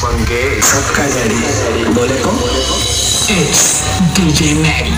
सबका जड़ी बोले को इट्स डीजे मैरी